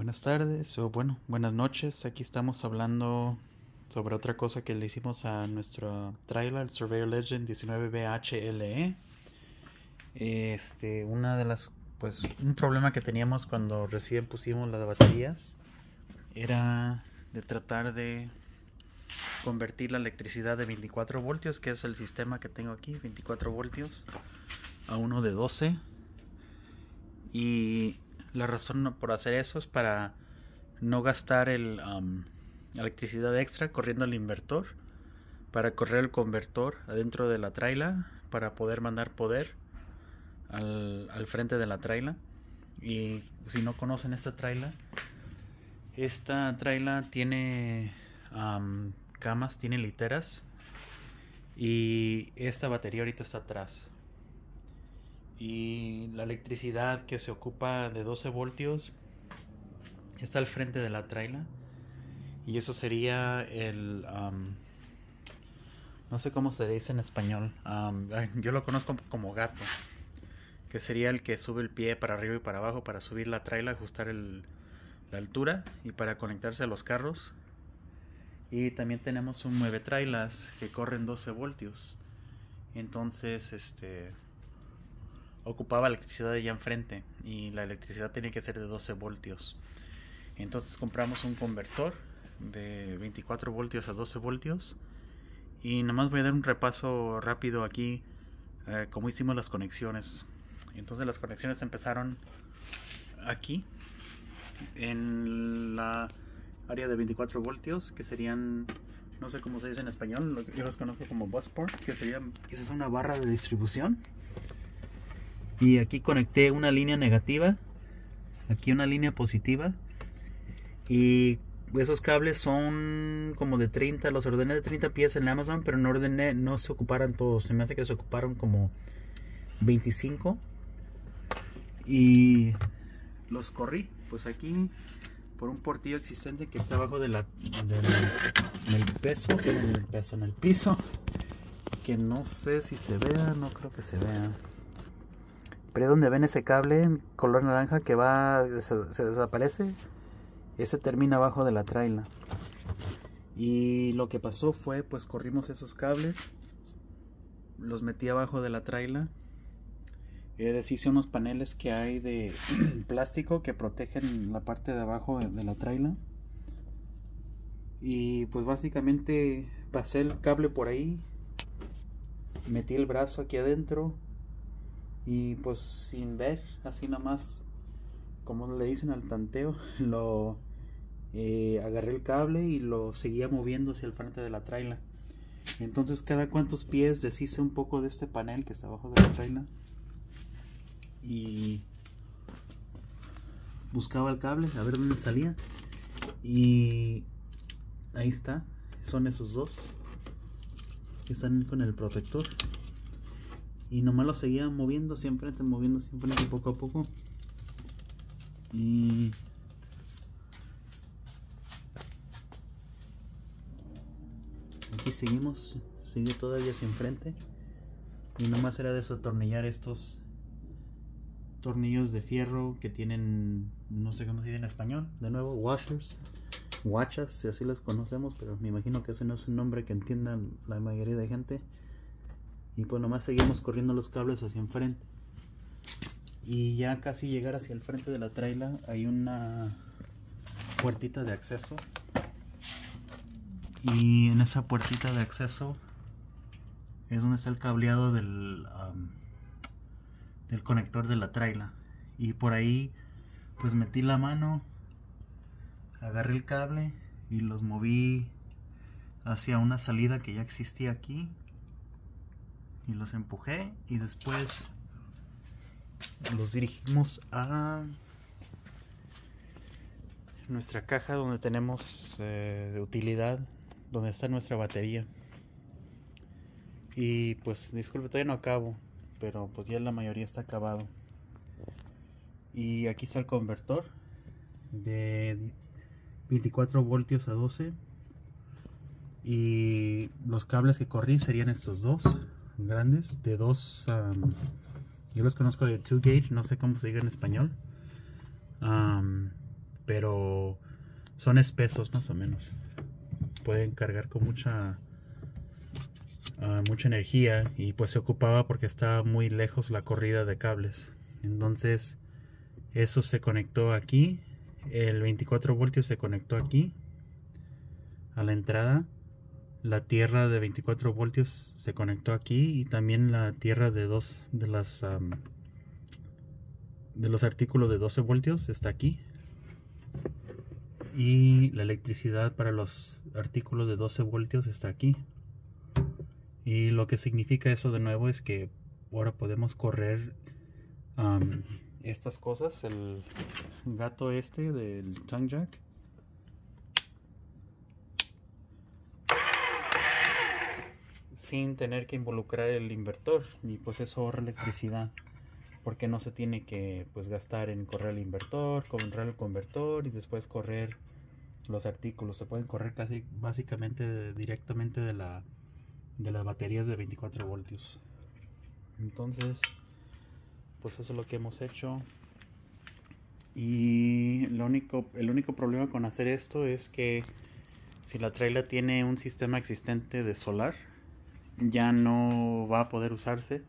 Buenas tardes o bueno, buenas noches. Aquí estamos hablando sobre otra cosa que le hicimos a nuestro trailer, el Surveyor Legend 19BHLE. Este, una de las, pues, un problema que teníamos cuando recién pusimos las baterías era de tratar de convertir la electricidad de 24 voltios, que es el sistema que tengo aquí, 24 voltios, a uno de 12. Y la razón por hacer eso es para no gastar el electricidad extra corriendo el inversor, para correr el convertor adentro de la traila, para poder mandar poder al, al frente de la traila. Y si no conocen esta traila, esta traila tiene camas, tiene literas. Y esta batería ahorita está atrás. Y la electricidad que se ocupa de 12 voltios está al frente de la traila. Y eso sería el... no sé cómo se dice en español. yo lo conozco como gato. Que sería el que sube el pie para arriba y para abajo para subir la traila, ajustar el, la altura y para conectarse a los carros. Y también tenemos un 9 trailas que corren 12 voltios. Entonces, este ocupaba electricidad allá enfrente y la electricidad tenía que ser de 12 voltios. Entonces compramos un convertor de 24 voltios a 12 voltios y nomás voy a dar un repaso rápido aquí eh, cómo hicimos las conexiones. Entonces las conexiones empezaron aquí en la área de 24 voltios, que serían, no sé cómo se dice en español, yo los conozco como busport, que sería quizás una barra de distribución. Y aquí conecté una línea negativa, aquí una línea positiva. Y esos cables son como de 30, los ordené de 30 pies en Amazon, pero no ordené, no se ocuparan todos, se me hace que se ocuparon como 25. Y los corrí pues aquí por un portillo existente que está abajo de la, peso, en el peso, en el piso, que no sé si se vea, no creo que se vea. Pero donde ven ese cable color naranja que va, se, desaparece, ese termina abajo de la traila. Y lo que pasó fue, pues corrimos esos cables, los metí abajo de la traila eh, deshice unos paneles que hay de plástico que protegen la parte de abajo de, la traila y pues básicamente pasé el cable por ahí metí el brazo aquí adentro y pues sin ver así nada más como le dicen al tanteo lo eh, agarré el cable y lo seguía moviendo hacia el frente de la traila. Entonces cada cuantos pies deshice un poco de este panel que está abajo de la traila y buscaba el cable a ver dónde salía. Y ahí está son esos dos están con el protector y nomás lo seguía moviendo hacia enfrente moviendo hacia enfrente poco a poco y aquí seguimos sigue todavía hacia enfrente y nomás era desatornillar estos tornillos de fierro que tienen, no sé cómo se dice en español, de nuevo, washers, watchas, si así las conocemos, pero me imagino que ese no es un nombre que entiendan la mayoría de gente. Y pues nomás seguimos corriendo los cables hacia enfrente. Y ya casi llegar hacia el frente de la traila hay una puertita de acceso. Y en esa puertita de acceso es donde está el cableado del del conector de la traila y por ahí pues metí la mano agarré el cable y los moví hacia una salida que ya existía aquí y los empujé y después los dirigimos a nuestra caja donde tenemos eh, de utilidad donde está nuestra batería. Y pues disculpe todavía no acabo pero pues ya la mayoría está acabado. Y aquí está el convertor de 24 voltios a 12 y los cables que corrí serían estos dos grandes de dos yo los conozco de 2 gauge no sé cómo se diga en español pero son espesos más o menos. Pueden cargar con mucha ah, mucha energía y pues se ocupaba porque estaba muy lejos la corrida de cables. Entonces eso se conectó aquí, el 24 voltios se conectó aquí a la entrada. La tierra de 24 voltios se conectó aquí y también la tierra de dos de las de los artículos de 12 voltios está aquí. Y la electricidad para los artículos de 12 voltios está aquí. Y lo que significa eso de nuevo es que ahora podemos correr estas cosas. El gato este del tongue jack sin tener que involucrar el inversor y pues eso ahorra electricidad porque no se tiene que pues gastar en correr el inversor, correr el convertor y después correr los artículos. Se pueden correr casi básicamente directamente de la de las baterías de 24 voltios. Entonces, pues eso es lo que hemos hecho. Y lo único, el único problema con hacer esto es que si la trailer tiene un sistema existente de solar, ya no va a poder usarse.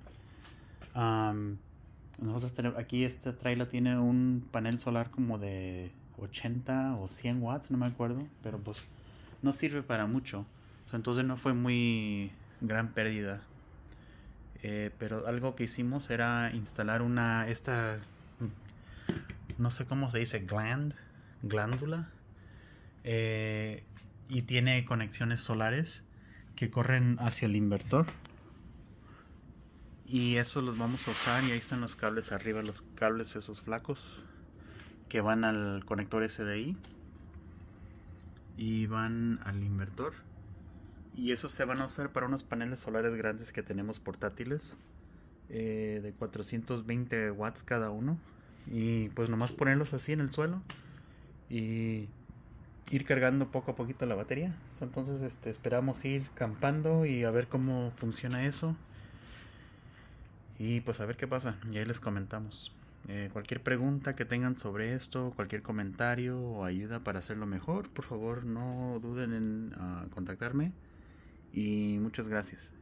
Nosotros aquí esta trailer tiene un panel solar como de 80 o 100 watts, no me acuerdo, pero pues no sirve para mucho. entonces no fue muy gran pérdida. Eh, pero algo que hicimos era instalar una esta no sé cómo se dice gland glándula eh, y tiene conexiones solares que corren hacia el inversor y eso los vamos a usar y ahí están los cables arriba, los cables esos flacos que van al conector SDI y van al inversor. Y esos se van a usar para unos paneles solares grandes que tenemos portátiles eh, de 420 watts cada uno. Y pues nomás ponerlos así en el suelo y ir cargando poco a poquito la batería. Entonces este, esperamos ir campando y a ver cómo funciona eso. Y pues a ver qué pasa, y ahí les comentamos. Eh, cualquier pregunta que tengan sobre esto, cualquier comentario o ayuda para hacerlo mejor, por favor no duden en ah, contactarme. Y muchas gracias.